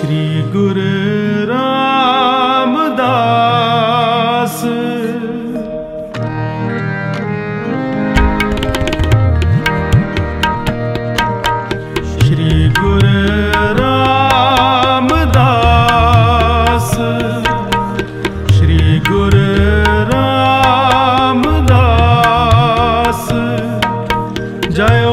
ਸ੍ਰੀ ਗੁਰ ਰਾਮਦਾਸ। ਸ੍ਰੀ ਗੁਰ ਰਾਮਦਾਸ। ਸ੍ਰੀ ਗੁਰ ਰਾਮਦਾਸ। ਜੈ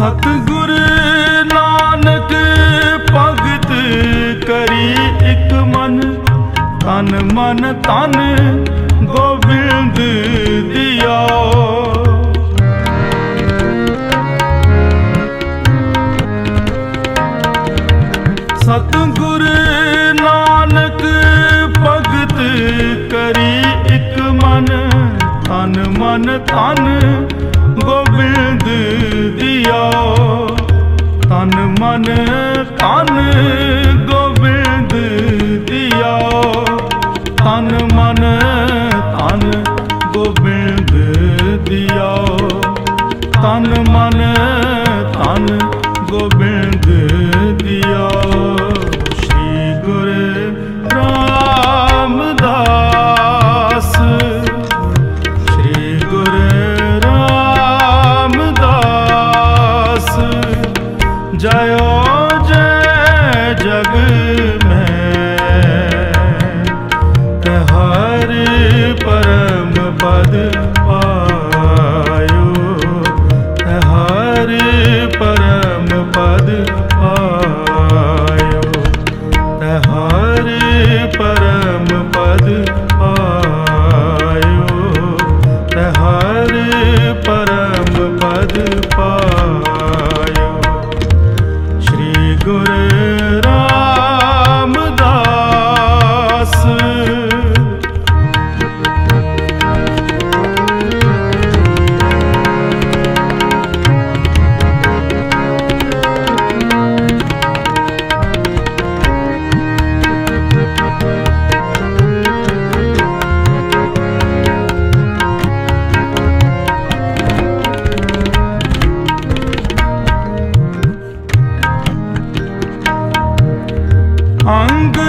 ਸਤਿਗੁਰ ਨਾਨਕ, ਭਗਤ ਕਰੀ ਇੱਕ ਮਨ। ਤਨ ਮਨ ਤਨ ਗੋਬਿੰਦ ਦਿਆ ਸਤਿਗੁਰ ਨਾਨਕ, ਭਗਤ ਕਰੀ ਇੱਕ ਮਨ। ਤਨ ਮਨ ਤਨ ਮਨ ਤਨ ਗੋਬਿੰਦ ਦਿਆ ਤਨ ਮਨ ਤਨ ਗੋਬਿੰਦ ਦਿਆ ਤਨ ਮਨ ਤਨ ਗੋਬਿੰਦ Hare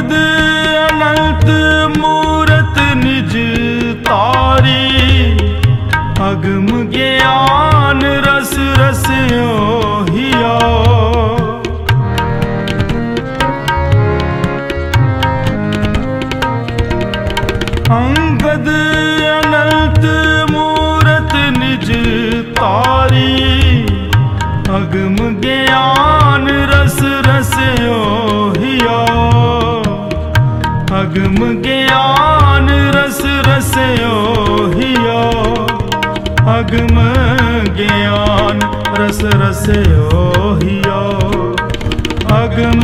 the ਅਗਮ ਗਿਆਨ ਰਸ ਰਸਿਓ ਹਿਆ ਅਗਮ ਗਿਆਨ ਰਸ ਰਸਿਓ ਹਿਆ ਅਗਮ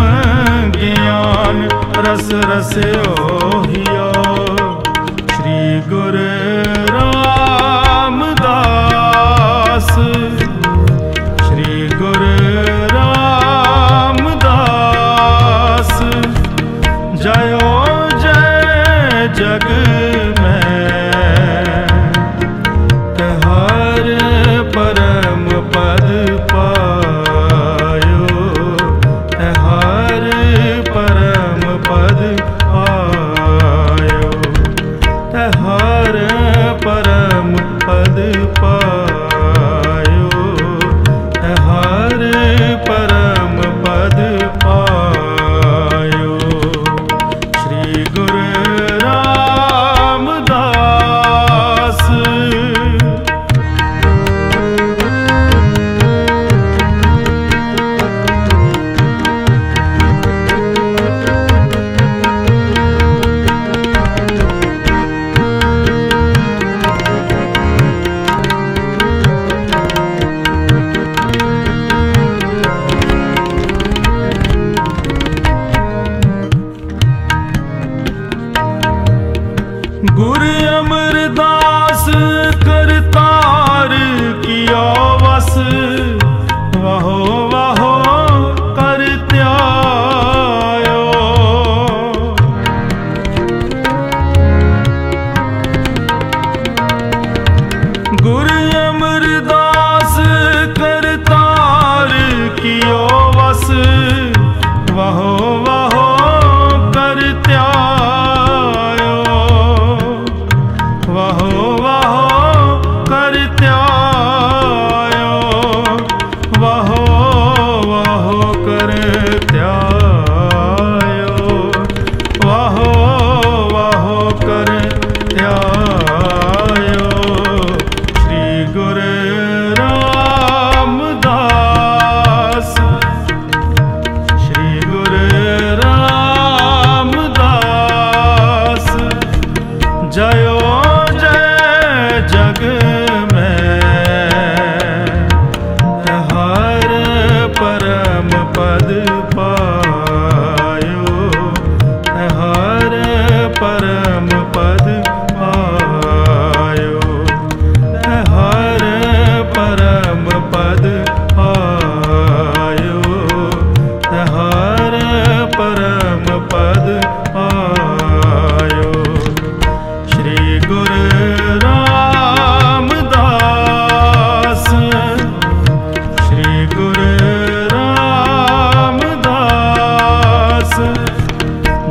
ਗਿਆਨ ਰਸ ਰਸਿਓ ਹਿਆ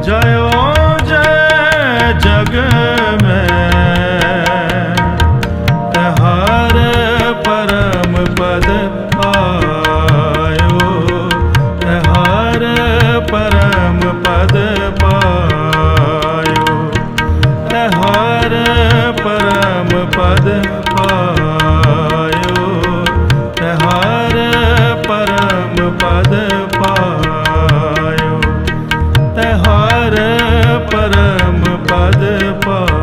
ਜਯੋ ਜੈ पाद पा